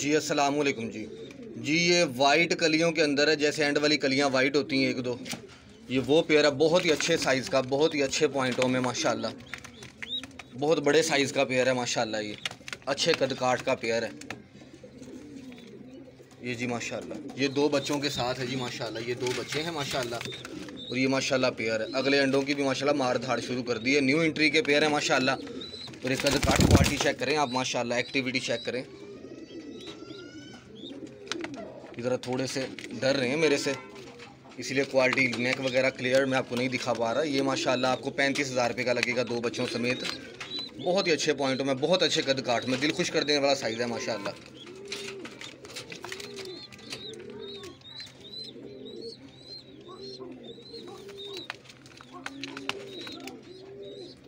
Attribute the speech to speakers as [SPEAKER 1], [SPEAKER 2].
[SPEAKER 1] जी, अस्सलाम वालेकुम जी। जी, ये वाइट कलियों के अंदर है, जैसे एंड वाली कलियाँ वाइट होती हैं, एक दो। ये वो पेयर है, बहुत ही अच्छे साइज़ का, बहुत ही अच्छे पॉइंटों में, माशाल्लाह। बहुत बड़े साइज़ का पेयर है, माशाल्लाह, ये। अच्छे कद काट का पेयर है। ये जी, माशाल्लाह। ये दो बच्चों के साथ है जी, माशाल्लाह। ये दो बच्चे हैं, माशाल्लाह। और ये माशाल्लाह पेयर है। अगले अंडों की भी, माशाल्लाह मार धाड़ शुरू कर दी है। न्यू एंट्री के पेयर है, माशाल्लाह। और एक कद काट क्वालिटी चेक करें आप, माशाल्लाह एक्टिविटी चेक करें। इधर थोड़े से डर रहे हैं मेरे से। इसीलिए क्वालिटी नेक वगैरह क्लियर मैं आपको नहीं दिखा पा रहा। ये माशाल्लाह आपको पैंतीस हज़ार रुपये का लगेगा दो बच्चों समेत। बहुत ही अच्छे पॉइंटों में बहुत अच्छे कद काट, में दिल खुश कर देने वाला साइज़ है माशाल्लाह।